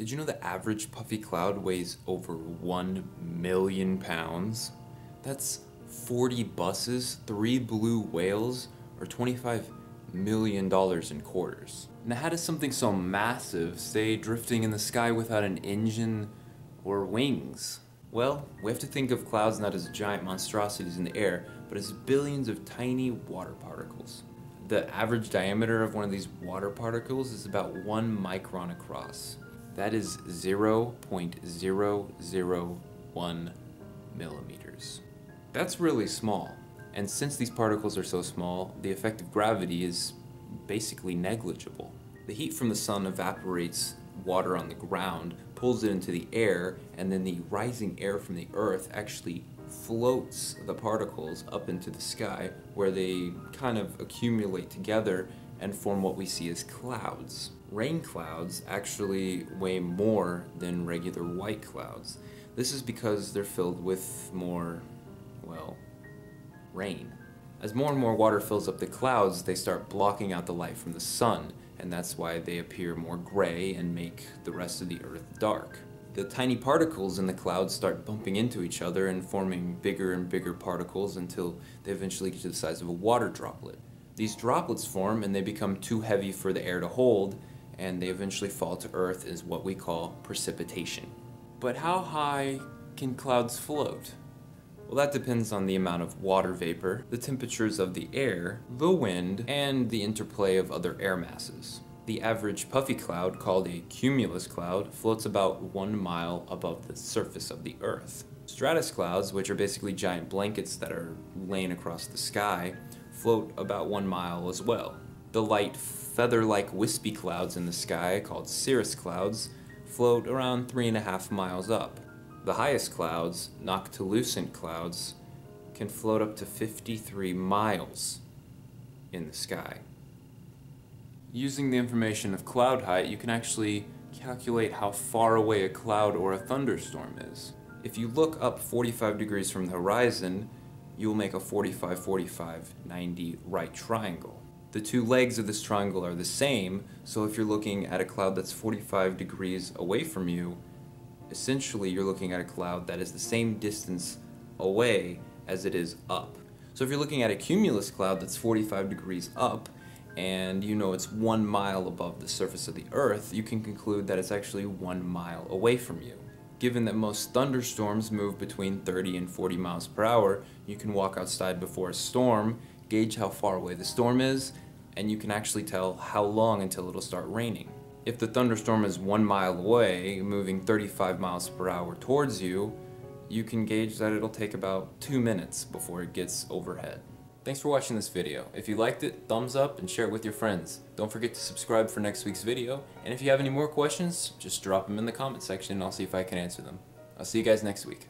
Did you know the average puffy cloud weighs over 1 million pounds? That's 40 buses, 3 blue whales, or 25 million dollars in quarters. Now how does something so massive stay drifting in the sky without an engine or wings? Well, we have to think of clouds not as giant monstrosities in the air, but as billions of tiny water particles. The average diameter of one of these water particles is about one micron across. That is 0.001 millimeters. That's really small. And since these particles are so small, the effect of gravity is basically negligible. The heat from the sun evaporates water on the ground, pulls it into the air, and then the rising air from the earth actually floats the particles up into the sky where they kind of accumulate together and form what we see as clouds. Rain clouds actually weigh more than regular white clouds. This is because they're filled with more, well, rain. As more and more water fills up the clouds, they start blocking out the light from the sun, and that's why they appear more gray and make the rest of the earth dark. The tiny particles in the clouds start bumping into each other and forming bigger and bigger particles until they eventually get to the size of a water droplet. These droplets form and they become too heavy for the air to hold, and they eventually fall to earth is what we call precipitation. But how high can clouds float? Well, that depends on the amount of water vapor, the temperatures of the air, the wind, and the interplay of other air masses. The average puffy cloud, called a cumulus cloud, floats about one mile above the surface of the Earth. Stratus clouds, which are basically giant blankets that are laying across the sky, float about one mile as well. The light feather-like wispy clouds in the sky, called cirrus clouds, float around three and a half miles up. The highest clouds, noctilucent clouds, can float up to 53 miles in the sky. Using the information of cloud height, you can actually calculate how far away a cloud or a thunderstorm is. If you look up 45 degrees from the horizon, you'll make a 45, 45, 90 right triangle. The two legs of this triangle are the same, so if you're looking at a cloud that's 45 degrees away from you, essentially you're looking at a cloud that is the same distance away as it is up. So if you're looking at a cumulus cloud that's 45 degrees up, and you know it's one mile above the surface of the earth, you can conclude that it's actually one mile away from you. Given that most thunderstorms move between 30 and 40 miles per hour, you can walk outside before a storm, gauge how far away the storm is, and you can actually tell how long until it'll start raining. If the thunderstorm is one mile away, moving 35 miles per hour towards you, you can gauge that it'll take about two minutes before it gets overhead. Thanks for watching this video. If you liked it, thumbs up and share it with your friends. Don't forget to subscribe for next week's video, and if you have any more questions, just drop them in the comment section and I'll see if I can answer them. I'll see you guys next week.